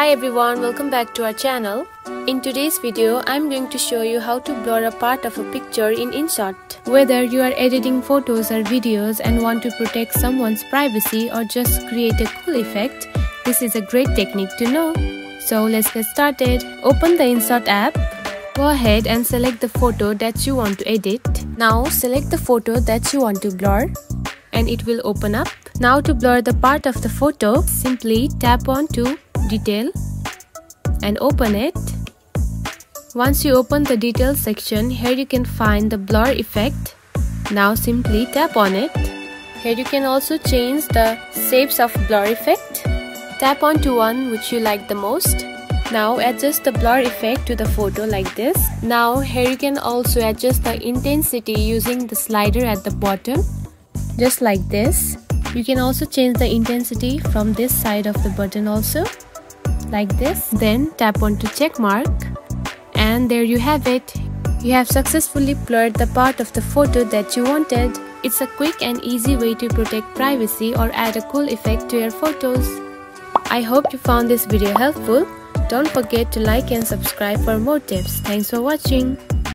Hi everyone, welcome back to our channel. In today's video, I'm going to show you how to blur a part of a picture in InShot. Whether you are editing photos or videos and want to protect someone's privacy or just create a cool effect, this is a great technique to know. So let's get started. Open the InShot app. Go ahead and select the photo that you want to edit. Now select the photo that you want to blur and it will open up. Now to blur the part of the photo, simply tap on to detail and open it. Once you open the detail section, here you can find the blur effect. Now simply tap on it. Here you can also change the shapes of blur effect. Tap on to one which you like the most. Now adjust the blur effect to the photo like this. Now here you can also adjust the intensity using the slider at the bottom. Just like this. You can also change the intensity from this side of the button also like this. Then tap on to check mark and there you have it. You have successfully blurred the part of the photo that you wanted. It's a quick and easy way to protect privacy or add a cool effect to your photos. I hope you found this video helpful. Don't forget to like and subscribe for more tips. Thanks for watching.